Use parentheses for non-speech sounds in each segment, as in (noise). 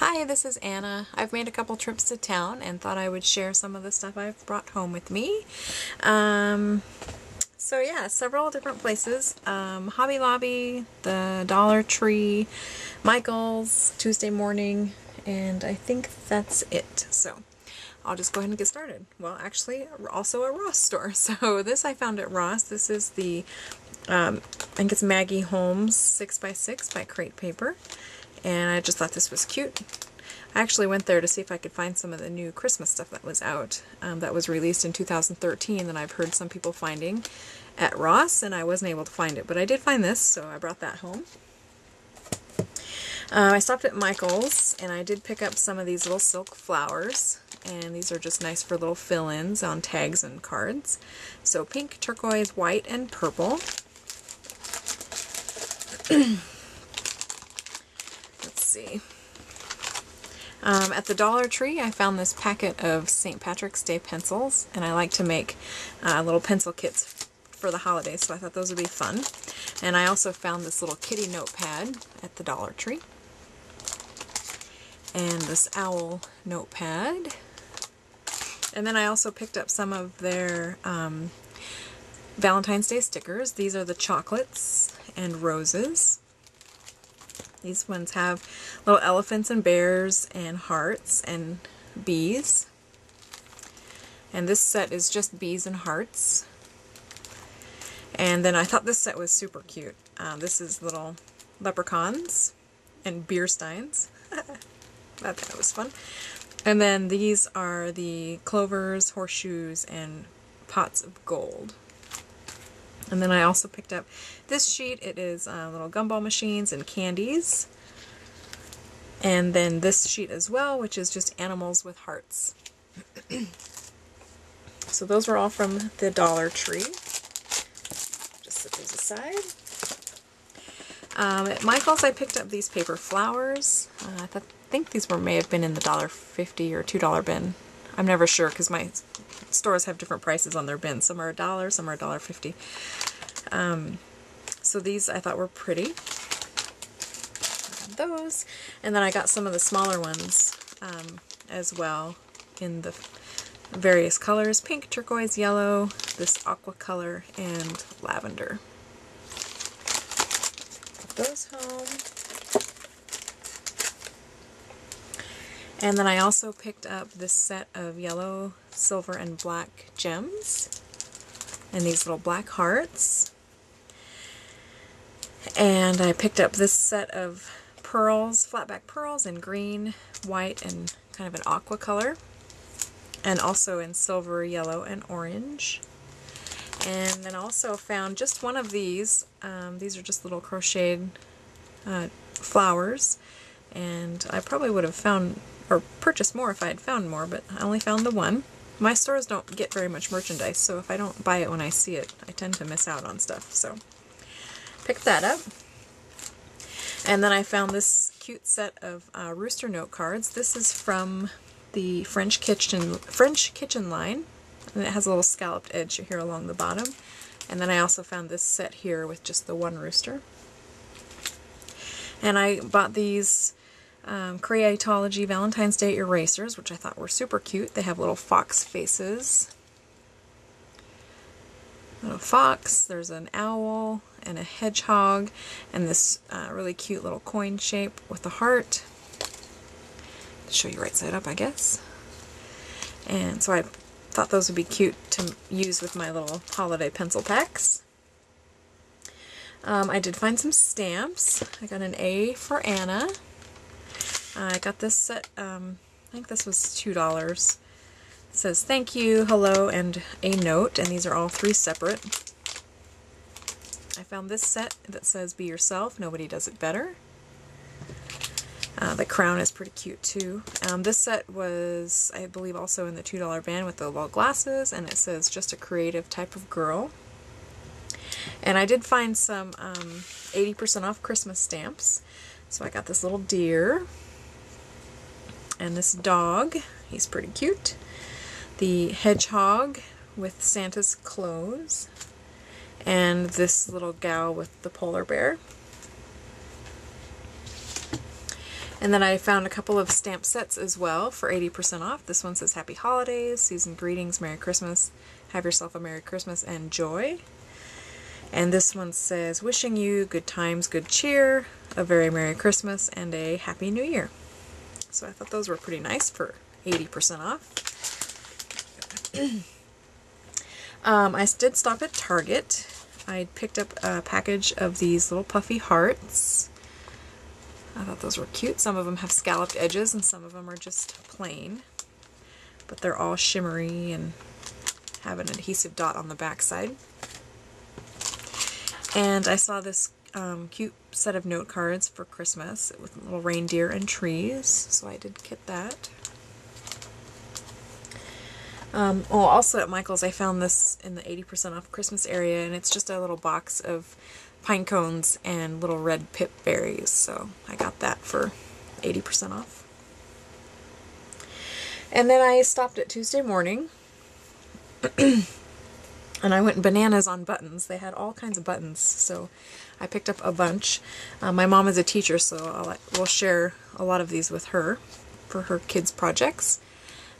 Hi, this is Anna. I've made a couple trips to town and thought I would share some of the stuff I've brought home with me. Um, so yeah, several different places. Um, Hobby Lobby, the Dollar Tree, Michael's, Tuesday morning, and I think that's it. So I'll just go ahead and get started. Well, actually, also a Ross store. (laughs) So this I found at Ross. This is the, um, I think it's Maggie Holmes 6x6 by Crate Paper and I just thought this was cute. I actually went there to see if I could find some of the new Christmas stuff that was out um, that was released in 2013 that I've heard some people finding at Ross and I wasn't able to find it but I did find this so I brought that home. Uh, I stopped at Michael's and I did pick up some of these little silk flowers and these are just nice for little fill-ins on tags and cards. So pink, turquoise, white, and purple. (clears throat) Um, at the Dollar Tree, I found this packet of St. Patrick's Day pencils, and I like to make uh, little pencil kits for the holidays, so I thought those would be fun. And I also found this little kitty notepad at the Dollar Tree. And this owl notepad. And then I also picked up some of their um, Valentine's Day stickers. These are the chocolates and roses. These ones have little elephants and bears and hearts and bees. And this set is just bees and hearts. And then I thought this set was super cute. Uh, this is little leprechauns and beer steins. (laughs) Thought that was fun. And then these are the clovers, horseshoes, and pots of gold. And then I also picked up this sheet. It is uh, little gumball machines and candies. And then this sheet as well, which is just animals with hearts. (clears throat) so those were all from the Dollar Tree. Just set those aside. Um, at Michael's I picked up these paper flowers. Uh, I th think these were may have been in the $1.50 or $2 bin. I'm never sure because my stores have different prices on their bins. Some are a dollar, some are a dollar fifty. Um, so these I thought were pretty. Those, and then I got some of the smaller ones um, as well in the various colors: pink, turquoise, yellow, this aqua color, and lavender. Those home. And then I also picked up this set of yellow, silver, and black gems. And these little black hearts. And I picked up this set of pearls, flatback pearls in green, white, and kind of an aqua color. And also in silver, yellow, and orange. And then also found just one of these. Um, these are just little crocheted uh, flowers. And I probably would have found or purchase more if I had found more, but I only found the one. My stores don't get very much merchandise, so if I don't buy it when I see it, I tend to miss out on stuff. So picked that up. And then I found this cute set of uh, rooster note cards. This is from the French Kitchen French Kitchen line, and it has a little scalloped edge here along the bottom. And then I also found this set here with just the one rooster. And I bought these um, Creatology Valentine's Day erasers, which I thought were super cute. They have little fox faces. Little fox, there's an owl and a hedgehog, and this uh, really cute little coin shape with a heart. Show you right side up, I guess. And so I thought those would be cute to use with my little holiday pencil packs. Um, I did find some stamps. I got an A for Anna. I got this set, um, I think this was $2. It says thank you, hello, and a note, and these are all three separate. I found this set that says be yourself, nobody does it better. Uh, the crown is pretty cute too. Um, this set was, I believe, also in the $2 band with the little glasses, and it says just a creative type of girl. And I did find some 80% um, off Christmas stamps. So I got this little deer and this dog. He's pretty cute. The hedgehog with Santa's clothes. And this little gal with the polar bear. And then I found a couple of stamp sets as well for 80% off. This one says Happy Holidays, Season Greetings, Merry Christmas, Have Yourself a Merry Christmas, and Joy. And this one says Wishing you good times, good cheer, a very Merry Christmas, and a Happy New Year. So I thought those were pretty nice for 80% off. (clears throat) um, I did stop at Target. I picked up a package of these little puffy hearts. I thought those were cute. Some of them have scalloped edges and some of them are just plain. But they're all shimmery and have an adhesive dot on the backside. And I saw this um, cute set of note cards for Christmas with little reindeer and trees, so I did get that. Um, oh, also at Michael's I found this in the 80% off Christmas area, and it's just a little box of pine cones and little red pip berries, so I got that for 80% off. And then I stopped at Tuesday morning (clears throat) and I went bananas on buttons. They had all kinds of buttons, so I picked up a bunch. Uh, my mom is a teacher, so I'll, we'll share a lot of these with her for her kids' projects.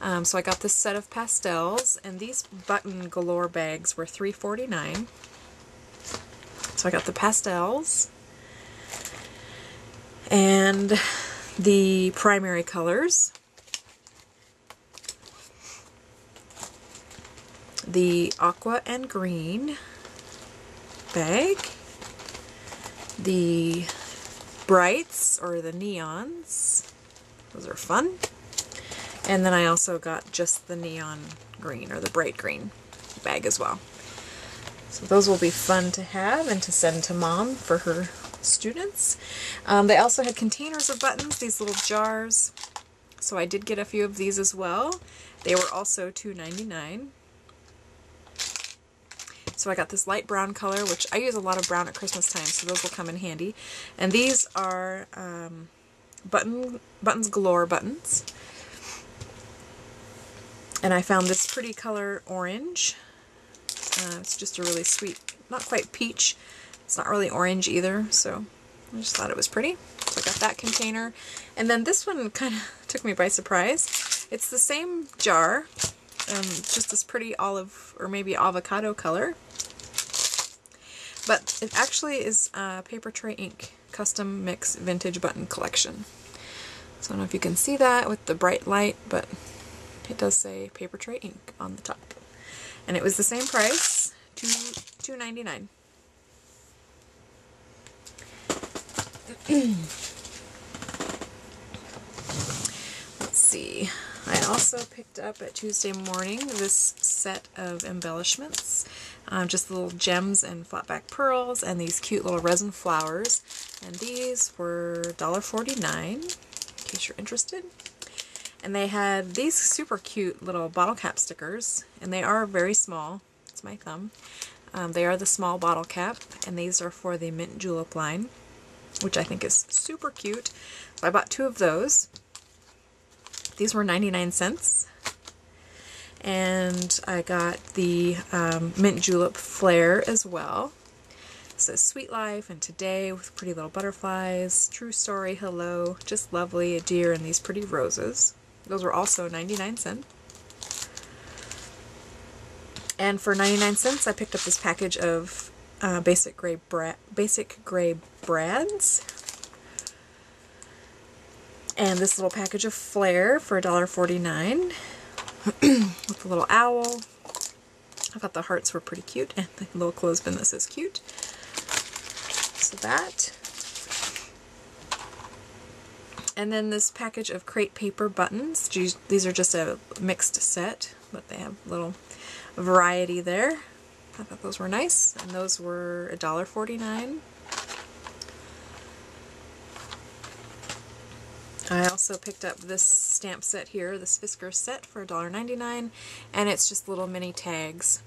Um, so I got this set of pastels, and these button galore bags were $3.49. So I got the pastels and the primary colors. The aqua and green bag. The brights or the neons. Those are fun. And then I also got just the neon green or the bright green bag as well. So those will be fun to have and to send to mom for her students. Um, they also had containers of buttons, these little jars. So I did get a few of these as well. They were also $2.99. So I got this light brown color, which I use a lot of brown at Christmas time, so those will come in handy. And these are um, button buttons galore buttons. And I found this pretty color orange. Uh, it's just a really sweet, not quite peach. It's not really orange either, so I just thought it was pretty. So I got that container. And then this one (laughs) kind of took me by surprise. It's the same jar, um, just this pretty olive or maybe avocado color. But it actually is uh, Papertrey Ink Custom Mix Vintage Button Collection. So I don't know if you can see that with the bright light, but it does say Papertrey Ink on the top and it was the same price, two two ninety nine. (clears throat) Let's see. I also picked up at Tuesday morning this set of embellishments, um, just little gems and flatback pearls and these cute little resin flowers. And these were $1.49 in case you're interested. And they had these super cute little bottle cap stickers, and they are very small. It's my thumb. Um, they are the small bottle cap, and these are for the Mint Julep line, which I think is super cute. So I bought two of those. These were 99 cents. And I got the um, Mint Julep Flair as well. Says Sweet Life and Today with pretty little butterflies, True Story, Hello, just lovely, a deer, and these pretty roses. Those were also 99 cents. And for 99 cents, I picked up this package of uh, basic gray bra basic gray brads. And this little package of Flair for $1.49 (clears throat) with a little owl. I thought the hearts were pretty cute, and the little clothespin that says cute. So that. And then this package of crepe paper buttons. These are just a mixed set, but they have a little variety there. I thought those were nice, and those were $1.49. I also picked up this stamp set here, this Fiskars set for $1.99, and it's just little mini tags.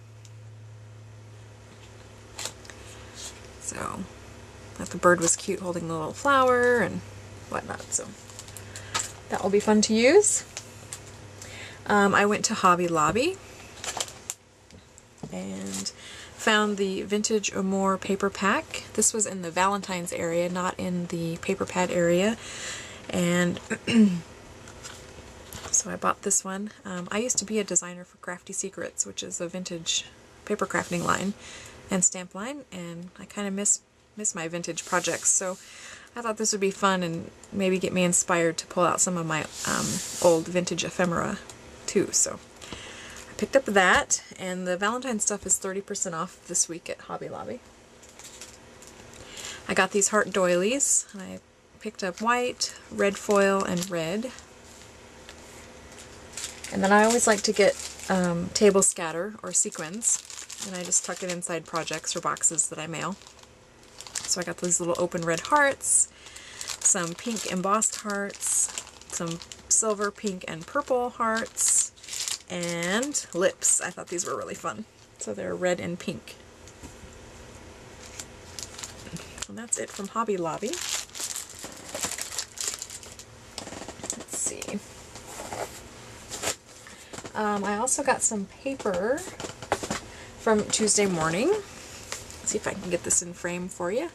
So, that the bird was cute holding the little flower, and whatnot. So that will be fun to use. Um, I went to Hobby Lobby and found the Vintage Amour paper pack. This was in the Valentine's area, not in the paper pad area. And (clears throat) so I bought this one. Um, I used to be a designer for Crafty Secrets, which is a vintage paper crafting line and stamp line, and I kind of miss miss my vintage projects. So I thought this would be fun and maybe get me inspired to pull out some of my um, old vintage ephemera too. So I picked up that, and the Valentine stuff is 30% off this week at Hobby Lobby. I got these heart doilies. and I picked up white, red foil, and red. And then I always like to get um, table scatter or sequins, and I just tuck it inside projects or boxes that I mail. So I got these little open red hearts, some pink embossed hearts, some silver, pink, and purple hearts, and lips. I thought these were really fun. So they're red and pink. And that's it from Hobby Lobby. Let's see. Um, I also got some paper from Tuesday morning. Let's see if I can get this in frame for you.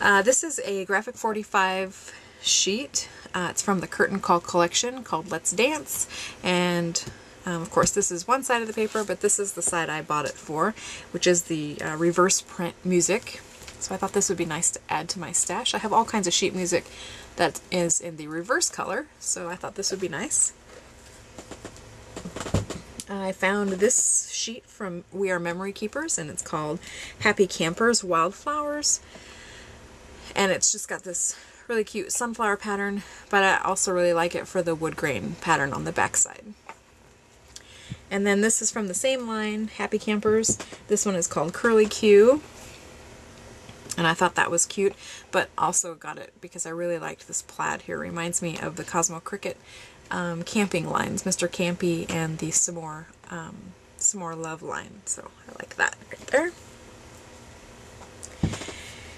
Uh, this is a Graphic 45 sheet. Uh, it's from the Curtain Call collection called Let's Dance. And um, of course this is one side of the paper, but this is the side I bought it for, which is the uh, reverse print music. So I thought this would be nice to add to my stash. I have all kinds of sheet music that is in the reverse color, so I thought this would be nice. I found this sheet from We Are Memory Keepers, and it's called Happy Campers Wildflowers. And it's just got this really cute sunflower pattern, but I also really like it for the wood grain pattern on the backside. And then this is from the same line, Happy Campers. This one is called Curly Q. And I thought that was cute, but also got it because I really liked this plaid here. It reminds me of the Cosmo Cricket um, camping lines, Mr. Campy and the S'more, um, S'more Love line. So I like that right there.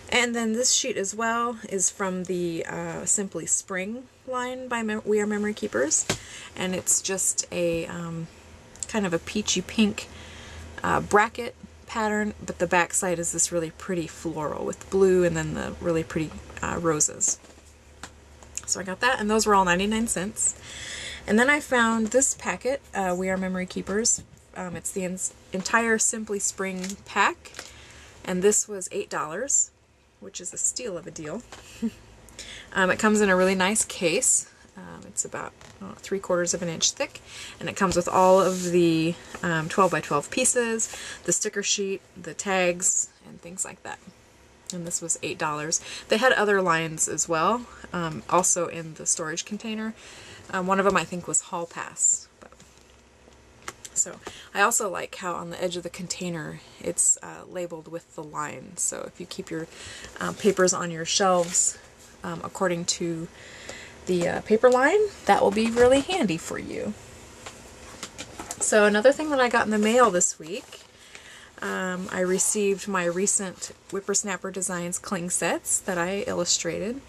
And then this sheet as well is from the uh, Simply Spring line by Mem We Are Memory Keepers. And it's just a um, kind of a peachy pink uh, bracket pattern, but the back side is this really pretty floral with blue and then the really pretty uh, roses. So I got that, and those were all 99 cents. And then I found this packet, uh, We Are Memory Keepers. Um, it's the entire Simply Spring pack, and this was $8, which is a steal of a deal. (laughs) um, it comes in a really nice case. Um, it's about oh, three quarters of an inch thick, and it comes with all of the um, 12 by 12 pieces, the sticker sheet, the tags, and things like that and this was $8. They had other lines as well, um, also in the storage container. Um, one of them I think was Hall Pass. But, so I also like how on the edge of the container it's uh, labeled with the line. So if you keep your uh, papers on your shelves um, according to the uh, paper line, that will be really handy for you. So another thing that I got in the mail this week um, I received my recent Whippersnapper Designs cling sets that I illustrated.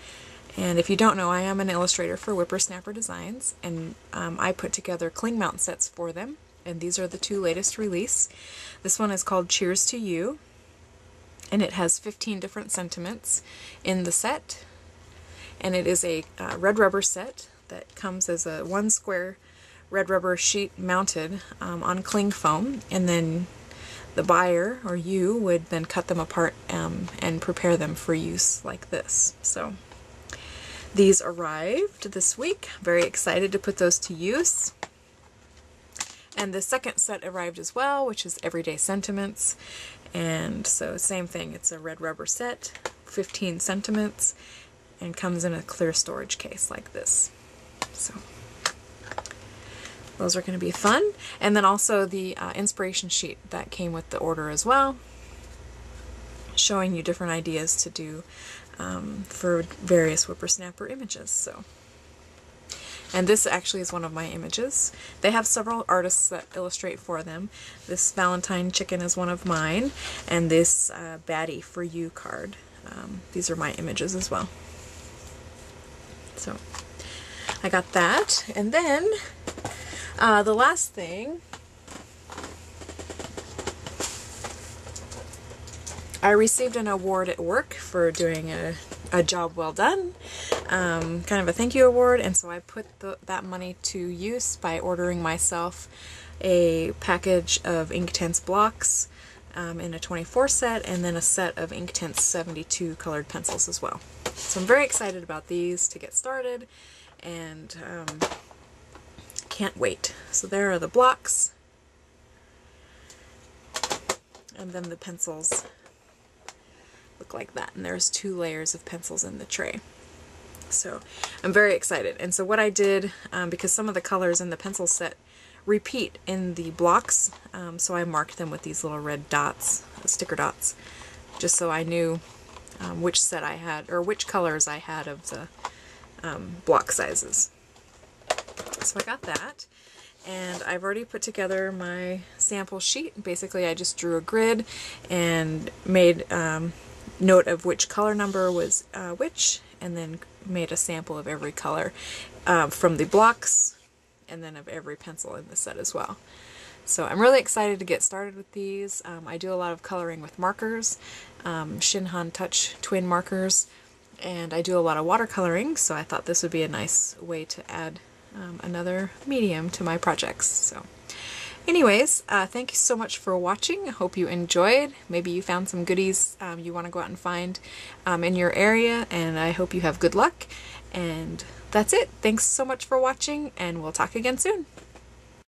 And if you don't know, I am an illustrator for Whippersnapper Designs, and um, I put together cling mount sets for them. And these are the two latest release. This one is called Cheers to You, and it has 15 different sentiments in the set. And it is a uh, red rubber set that comes as a one square red rubber sheet mounted um, on cling foam, and then the buyer or you would then cut them apart um, and prepare them for use like this. So these arrived this week. Very excited to put those to use. And the second set arrived as well, which is Everyday Sentiments. And so same thing, it's a red rubber set, 15 sentiments, and comes in a clear storage case like this. So those are going to be fun. And then also the uh, inspiration sheet that came with the order as well, showing you different ideas to do um, for various whippersnapper images. So, And this actually is one of my images. They have several artists that illustrate for them. This Valentine chicken is one of mine, and this uh, Baddie for You card. Um, these are my images as well. So I got that. And then uh, the last thing, I received an award at work for doing a, a job well done. um, kind of a thank you award, and so I put the, that money to use by ordering myself a package of Inktense blocks um, in a 24 set, and then a set of Inktense 72 colored pencils as well. So I'm very excited about these to get started, and um, can't wait. So there are the blocks, and then the pencils look like that, and there's two layers of pencils in the tray. So I'm very excited. And so what I did, um, because some of the colors in the pencil set repeat in the blocks, um, so I marked them with these little red dots, sticker dots, just so I knew um, which set I had, or which colors I had of the um, block sizes. So I got that, and I've already put together my sample sheet. Basically, I just drew a grid and made um, note of which color number was uh, which, and then made a sample of every color uh, from the blocks and then of every pencil in the set as well. So I'm really excited to get started with these. Um, I do a lot of coloring with markers, um, Shinhan Touch twin markers, and I do a lot of watercoloring, so I thought this would be a nice way to add um, another medium to my projects. So. Anyways, uh, thank you so much for watching. I hope you enjoyed. Maybe you found some goodies um, you want to go out and find um, in your area, and I hope you have good luck. And that's it. Thanks so much for watching, and we'll talk again soon.